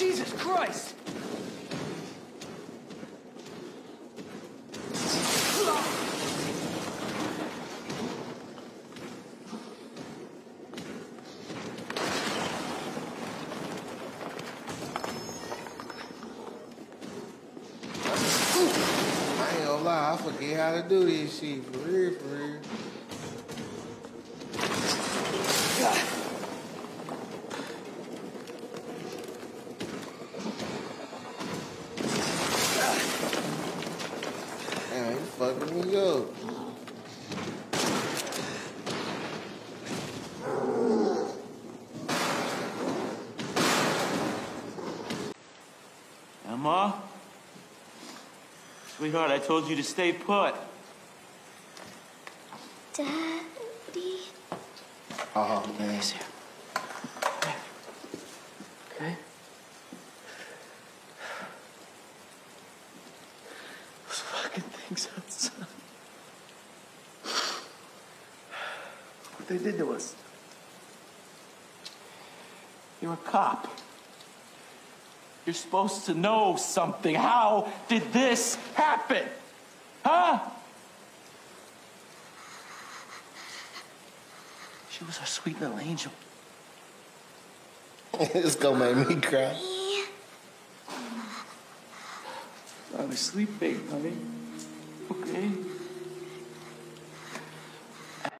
Jesus Christ! I ain't gonna lie, I forget how to do this shit. For real, for real. Damn, you fucking me up. Emma? Sweetheart, I told you to stay put. Daddy. Oh, man. Okay? Fucking things outside. What they did to us. You're a cop. You're supposed to know something. How did this happen? Huh? She was our sweet little angel. it's gonna make me cry. I was sleeping, honey. Okay?